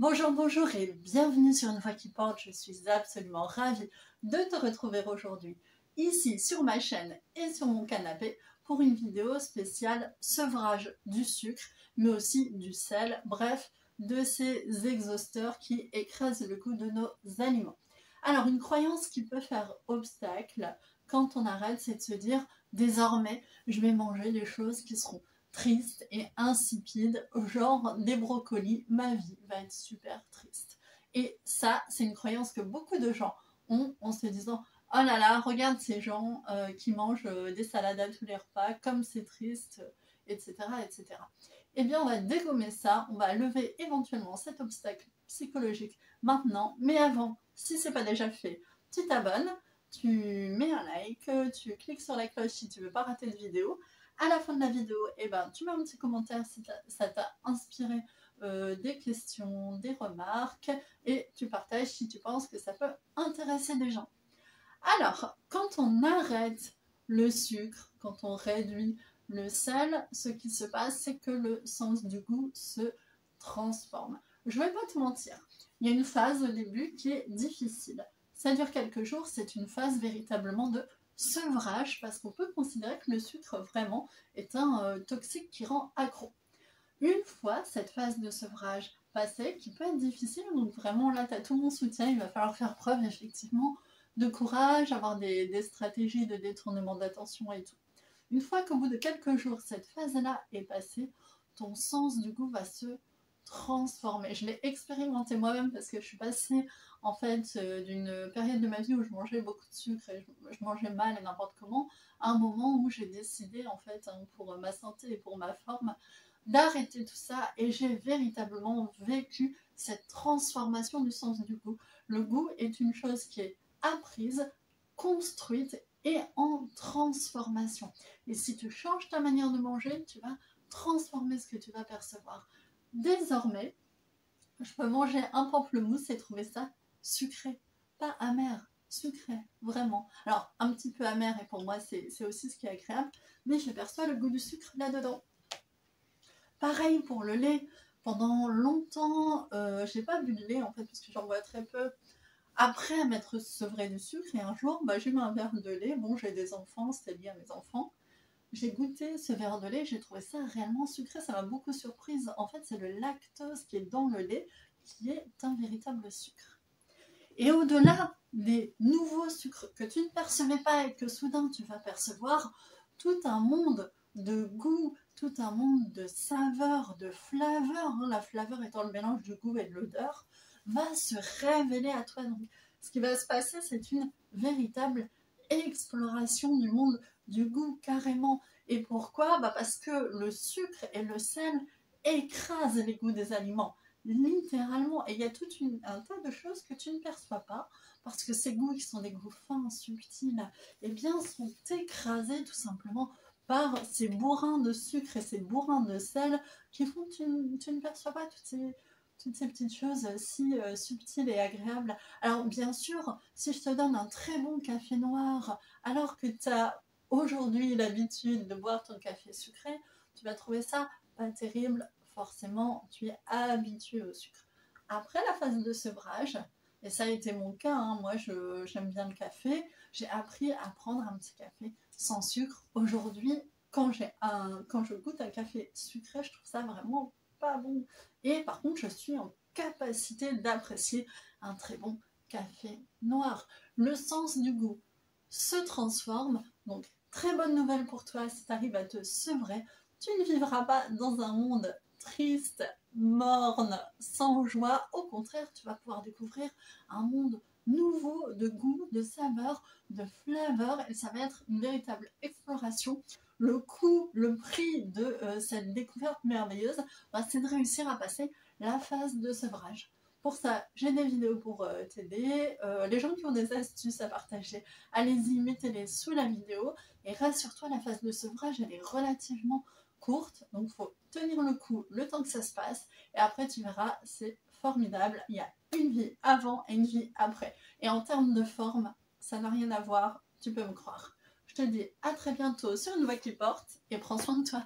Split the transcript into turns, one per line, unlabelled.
Bonjour, bonjour et bienvenue sur Une Voix qui porte. Je suis absolument ravie de te retrouver aujourd'hui ici sur ma chaîne et sur mon canapé pour une vidéo spéciale sevrage du sucre, mais aussi du sel, bref, de ces exhausteurs qui écrasent le goût de nos aliments. Alors, une croyance qui peut faire obstacle quand on arrête, c'est de se dire désormais, je vais manger des choses qui seront triste et insipide, genre des brocolis, ma vie va être super triste. Et ça, c'est une croyance que beaucoup de gens ont en se disant Oh là là, regarde ces gens euh, qui mangent euh, des salades à tous les repas, comme c'est triste, etc., etc. Eh bien, on va dégommer ça, on va lever éventuellement cet obstacle psychologique maintenant. Mais avant, si ce n'est pas déjà fait, tu t'abonnes, tu mets un like, tu cliques sur la cloche si tu veux pas rater de vidéo à la fin de la vidéo, eh ben, tu mets un petit commentaire si ça t'a inspiré euh, des questions, des remarques, et tu partages si tu penses que ça peut intéresser des gens. Alors, quand on arrête le sucre, quand on réduit le sel, ce qui se passe, c'est que le sens du goût se transforme. Je ne vais pas te mentir, il y a une phase au début qui est difficile. Ça dure quelques jours, c'est une phase véritablement de sevrage parce qu'on peut considérer que le sucre vraiment est un euh, toxique qui rend accro. Une fois cette phase de sevrage passée, qui peut être difficile, donc vraiment là tu as tout mon soutien, il va falloir faire preuve effectivement de courage, avoir des, des stratégies de détournement d'attention et tout. Une fois qu'au bout de quelques jours cette phase-là est passée, ton sens du goût va se transformer. Je l'ai expérimenté moi-même parce que je suis passée en fait euh, d'une période de ma vie où je mangeais beaucoup de sucre et je, mangeais mal et n'importe comment, à un moment où j'ai décidé en fait hein, pour ma santé et pour ma forme d'arrêter tout ça et j'ai véritablement vécu cette transformation du sens du goût. Le goût est une chose qui est apprise, construite et en transformation. Et si tu changes ta manière de manger, tu vas transformer ce que tu vas percevoir. Désormais, je peux manger un pamplemousse et trouver ça sucré, pas amer, sucré, vraiment. Alors, un petit peu amer, et pour moi, c'est aussi ce qui est agréable, mais je perçois le goût du sucre là-dedans. Pareil pour le lait. Pendant longtemps, euh, j'ai pas bu de lait en fait, parce que j'en bois très peu. Après m'être sevré du sucre, et un jour, bah, j'ai eu un verre de lait. Bon, j'ai des enfants, c'était lié à mes enfants j'ai goûté ce verre de lait, j'ai trouvé ça réellement sucré, ça m'a beaucoup surprise. En fait, c'est le lactose qui est dans le lait qui est un véritable sucre. Et au-delà des nouveaux sucres que tu ne percevais pas et que soudain tu vas percevoir, tout un monde de goût, tout un monde de saveurs, de flaveurs, hein, la flaveur étant le mélange du goût et de l'odeur, va se révéler à toi. Donc, ce qui va se passer, c'est une véritable exploration du monde du goût carrément. Et pourquoi? Bah Parce que le sucre et le sel écrasent les goûts des aliments, littéralement. Et il y a tout un tas de choses que tu ne perçois pas, parce que ces goûts qui sont des goûts fins, subtils, eh bien, sont écrasés tout simplement par ces bourrins de sucre et ces bourrins de sel qui font que tu, ne perçois pas toutes ces, toutes petites choses si euh, subtiles et agréables. Alors bien sûr, si je te donne un très bon café noir, alors que tu as aujourd'hui l'habitude de boire ton café sucré, tu vas trouver ça pas terrible. Forcément, tu es habitué au sucre. Après la phase de sevrage, et ça a été mon cas, hein, moi j'aime bien le café, j'ai appris à prendre un petit café sans sucre. Aujourd'hui, quand, quand je goûte un café sucré, je trouve ça vraiment pas bon. Et par contre, je suis en capacité d'apprécier un très bon café noir. Le sens du goût se transforme. Donc, très bonne nouvelle pour toi si tu arrives à te sevrer. Tu ne vivras pas dans un monde triste, morne, sans joie. Au contraire, tu vas pouvoir découvrir un monde nouveau de goût, de saveur, de flaveur. Et ça va être une véritable exploration le coût, le prix de euh, cette découverte merveilleuse, bah, c'est de réussir à passer la phase de sevrage. Pour ça, j'ai des vidéos pour euh, t'aider. Euh, les gens qui ont des astuces à partager, allez-y, mettez-les sous la vidéo. Et rassure-toi, la phase de sevrage, elle est relativement courte. Donc, il faut tenir le coup le temps que ça se passe. Et après, tu verras, c'est formidable. Il y a une vie avant et une vie après. Et en termes de forme, ça n'a rien à voir, tu peux me croire te dis à très bientôt sur une voix qui porte et prends soin de toi.